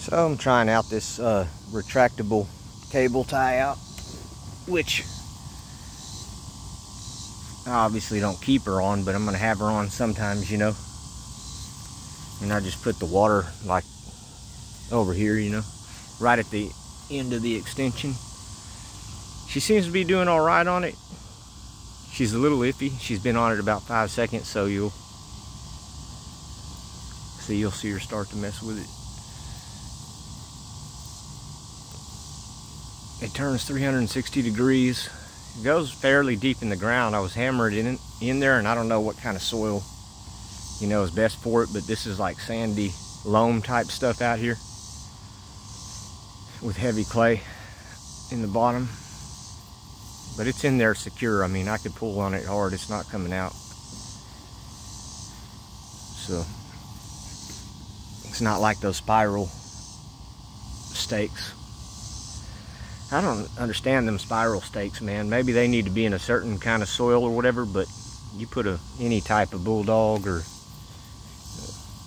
So I'm trying out this uh, retractable cable tie out, which I obviously don't keep her on, but I'm gonna have her on sometimes, you know. And I just put the water like over here, you know, right at the end of the extension. She seems to be doing all right on it. She's a little iffy. She's been on it about five seconds, so you'll see you'll see her start to mess with it. It turns 360 degrees. It goes fairly deep in the ground. I was hammering it in, in there and I don't know what kind of soil you know is best for it, but this is like sandy loam type stuff out here with heavy clay in the bottom. But it's in there secure. I mean, I could pull on it hard. It's not coming out. So, it's not like those spiral stakes. I don't understand them spiral stakes, man. Maybe they need to be in a certain kind of soil or whatever, but you put a any type of bulldog or,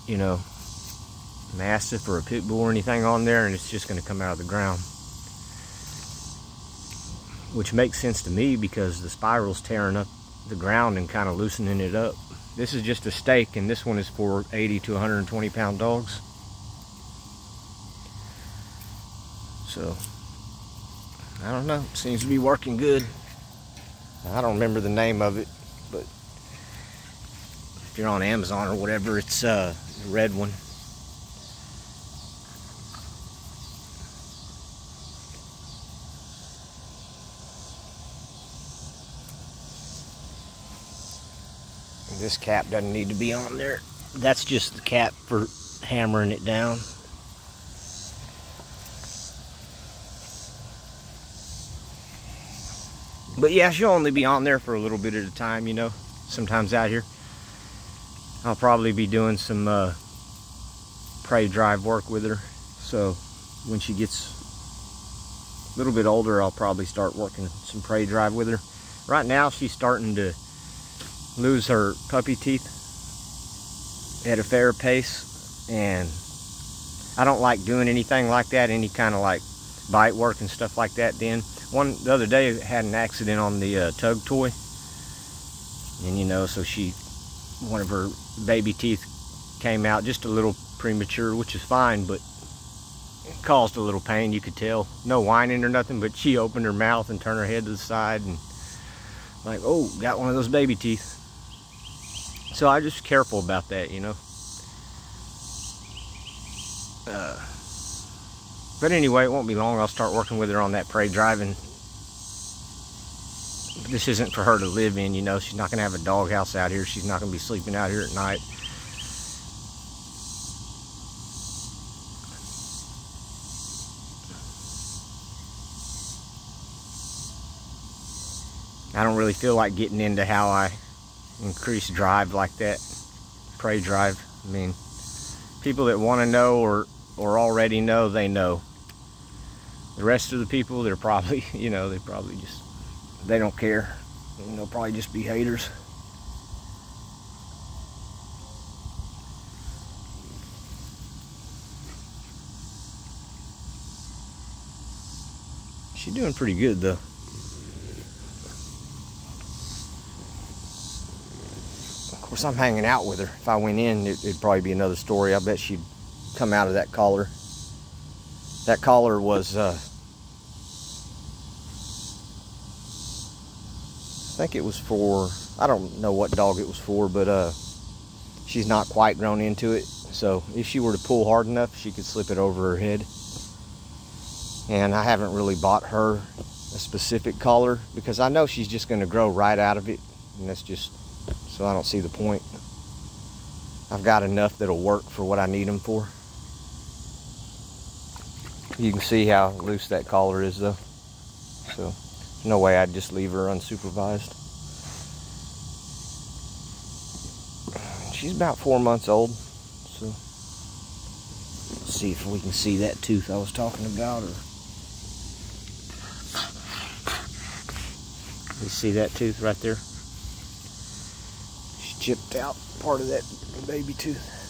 you know, mastiff or a pit bull or anything on there and it's just going to come out of the ground. Which makes sense to me because the spiral's tearing up the ground and kind of loosening it up. This is just a stake and this one is for 80 to 120 pound dogs. So I don't know seems to be working good I don't remember the name of it but if you're on Amazon or whatever it's uh, a red one This cap doesn't need to be on there. That's just the cap for hammering it down. But yeah, she'll only be on there for a little bit at a time, you know, sometimes out here. I'll probably be doing some uh, prey drive work with her. So when she gets a little bit older, I'll probably start working some prey drive with her. Right now, she's starting to lose her puppy teeth at a fair pace and I don't like doing anything like that any kind of like bite work and stuff like that then one the other day had an accident on the uh, tug toy. And you know so she one of her baby teeth came out just a little premature which is fine but it caused a little pain. You could tell. No whining or nothing but she opened her mouth and turned her head to the side and like oh got one of those baby teeth. So I'm just careful about that, you know. Uh, but anyway, it won't be long. I'll start working with her on that prey driving. This isn't for her to live in, you know. She's not going to have a doghouse out here. She's not going to be sleeping out here at night. I don't really feel like getting into how I increase drive like that, prey drive. I mean, people that want to know or, or already know, they know. The rest of the people, they're probably, you know, they probably just, they don't care. They'll probably just be haters. She's doing pretty good though. Of course, I'm hanging out with her. If I went in, it, would probably be another story. I bet she'd come out of that collar. That collar was, uh, I think it was for, I don't know what dog it was for, but uh, she's not quite grown into it. So if she were to pull hard enough, she could slip it over her head. And I haven't really bought her a specific collar because I know she's just going to grow right out of it. And that's just so I don't see the point. I've got enough that'll work for what I need them for. You can see how loose that collar is though. So no way I'd just leave her unsupervised. She's about four months old. So let's see if we can see that tooth I was talking about or you see that tooth right there? She chipped out part of that baby tooth.